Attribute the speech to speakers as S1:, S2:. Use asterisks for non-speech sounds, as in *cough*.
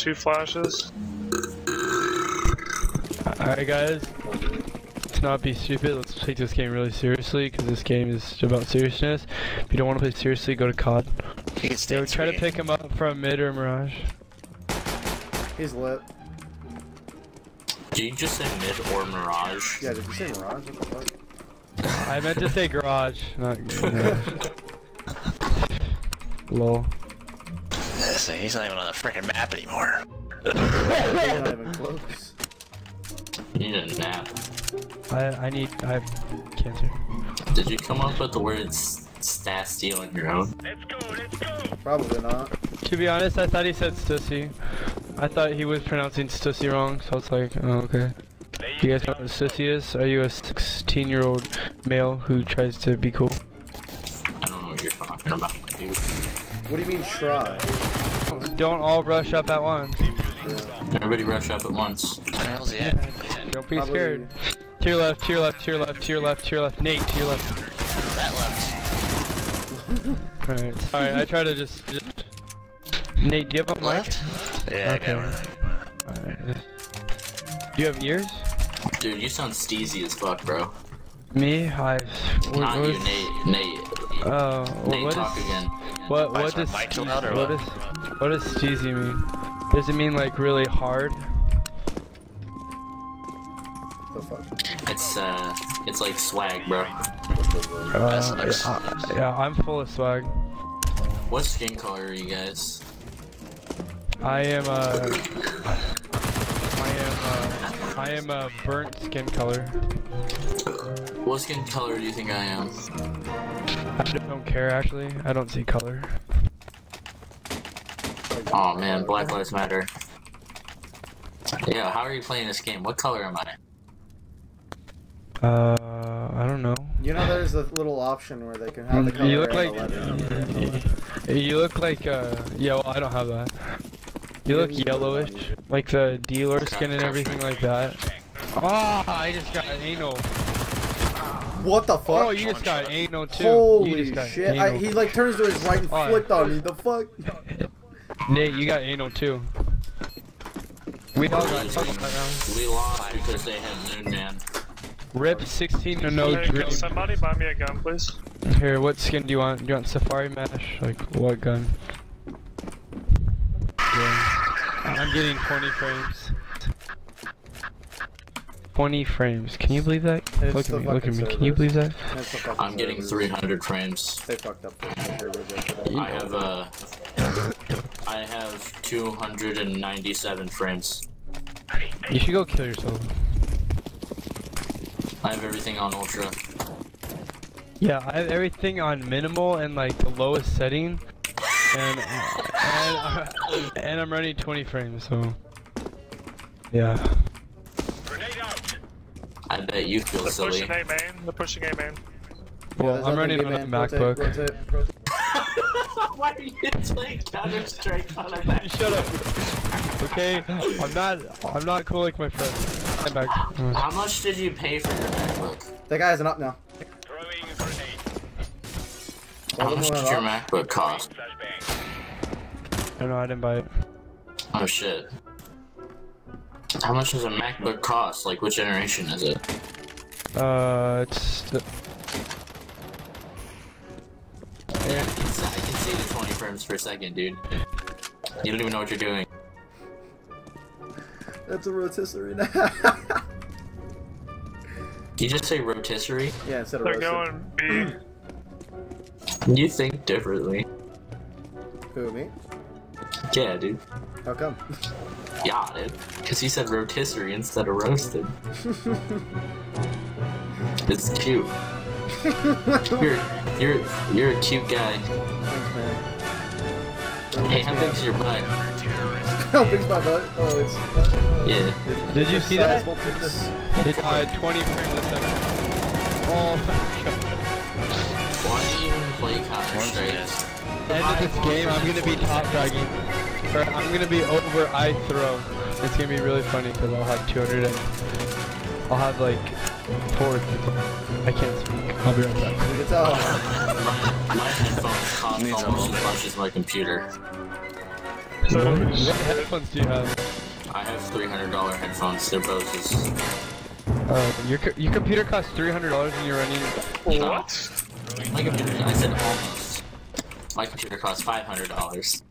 S1: two flashes.
S2: Alright guys, let's not be stupid, let's take this game really seriously, because this game is about seriousness. If you don't want to play seriously, go to COD.
S3: He can stay
S2: Yo, try to pick him up from mid or Mirage.
S4: He's lit.
S5: Did you just say mid or mirage?
S4: Yeah, did you say Mirage? What the fuck?
S2: I meant to say garage, not *laughs* Mirage. *laughs* Lol.
S3: Listen, he's not even on the freaking map anymore.
S4: He's not even close.
S5: You need a nap.
S2: I, I need, I have cancer.
S5: Did you come up with the words stat steal on your own? Let's go, let's go.
S4: Probably not.
S2: To be honest, I thought he said Stussy. I thought he was pronouncing Stussy wrong, so I was like, oh, okay. You guys know what Stussy is? Are you a 16 year old male who tries to be cool?
S5: I don't know what you're talking about, dude.
S4: What do you mean try?
S2: Don't all rush up at once.
S5: Everybody rush up at once.
S3: Hell's he at?
S2: Don't be
S4: Probably-
S2: scared. To your left, to your left, to your left, to your left, to your left. Nate, to your left.
S3: That left.
S2: Alright, sorry, I try to just, just... Nate, do you have a mic?
S3: Left? Yeah,
S2: Okay.
S3: I got one.
S2: Alright. Do you have ears?
S5: Dude, you sound steezy as fuck, bro.
S2: Me? Hi. What,
S5: Not
S2: what
S5: you,
S2: is-
S5: Nate. Nate.
S2: Oh,
S5: Nate,
S2: what
S5: talk
S2: is...
S5: again.
S2: What,
S3: Why
S2: what
S3: is my
S2: does...
S3: mic too loud or
S2: what
S3: what?
S2: is... What does cheesy mean? Does it mean like really hard?
S4: The fuck?
S5: It's, uh, it's like swag, bro.
S3: That's
S2: Uh,
S3: nice.
S2: yeah, yeah, I'm full of swag.
S5: What skin color are you guys?
S2: I am uh I am uh I am a burnt skin color.
S5: What skin color do you think I am?
S2: I don't care actually. I don't see color.
S5: Oh man, Black Lives Matter. Yeah, how are you playing this game? What color am I?
S2: Uh I don't know.
S4: You know, there's a little option where they can have the color
S2: You look like
S4: letter.
S2: you look like uh yeah, well, I don't have that. You look yellowish, like the dealer skin and everything like that. Ah, I just got an anal.
S4: What the fuck?
S2: Oh, you just got anal too.
S4: Holy shit! I, he like turns to his right and
S2: Oh,
S4: flicked on me. The fuck?
S2: Nate, you got anal too. We all got anal right now.
S5: We lost because they had Moon Man.
S2: Rip 16 to no
S1: Hey,
S2: dream.
S1: can somebody buy me a gun, please?
S2: Here, what skin do you want? Do you want Safari Mesh? Like, what gun? Yeah. I'm getting 20 frames. 20 frames. Can you believe that?
S4: It's
S2: look at me, look at
S4: fucking
S2: me. Can you believe that?
S4: That's the fucking
S5: I'm getting
S4: servers.
S5: 300 frames.
S4: They fucked up. the servers yesterday.
S5: I have uh, I have 297 frames.
S2: You should go kill yourself.
S5: I have everything on ultra.
S2: Yeah, I have everything on minimal and like the lowest setting. And, and, and I'm running 20 frames, so. Yeah.
S5: I bet you feel
S1: They're
S5: silly.
S1: pushing A main. They're pushing A main.
S2: Well,
S4: there's
S2: I'm running on a
S4: man. Rotate,
S2: MacBook.
S4: rotate, rotate. *laughs*
S5: Why are you playing Counter Strike on a Mac? *laughs*
S2: Shut up. Okay, I'm not. I'm not cool like my friend. I'm back.
S5: How much did you pay for your MacBook?
S4: That guy has an up now.
S5: How
S4: Hold him
S5: much
S4: one
S5: did your
S4: up.
S5: MacBook cost?
S2: I don't know. I didn't buy it.
S5: Oh shit. How much does a MacBook cost? Like, what generation is it?
S2: Uh, it's.
S5: See, I can see the 20 frames per second, dude. You don't even know what you're doing.
S4: That's a rotisserie now. *laughs*
S5: Did you just say rotisserie?
S4: yeah, instead of
S1: They're
S4: roasted.
S1: going B. *clears throat*
S5: You think differently.
S4: Who me?
S5: Yeah, dude.
S4: How come?
S5: Yeah, dude. Because you said rotisserie instead of roasted. *laughs* It's cute. You're, you're, you're a cute guy.
S4: Thanks.
S5: Hey, how big's your butt? *laughs*
S4: How big's my butt? Oh, it's.
S5: Yeah.
S2: Did you see that?
S4: sizable penis.
S2: Uh 20 frames a second. Oh my god.
S5: Why do you even play Counter Strike?
S2: End of this game, I'm gonna be top dragging. Or I'm gonna be over I throw. It's gonna be really funny because I'll have 200 and I'll have like four. I can't speak. I'll be right back.
S4: You can tell.
S5: My, my headphones cost
S3: Needs
S5: almost as much as my computer.
S1: Holy
S2: What headphones do you have?
S5: I have three hundred dollar headphones. They're Bose's.
S2: Uh, your co- your computer costs three hundred dollars and you're running.
S1: What?
S5: My computer. I said almost. My computer costs five hundred dollars.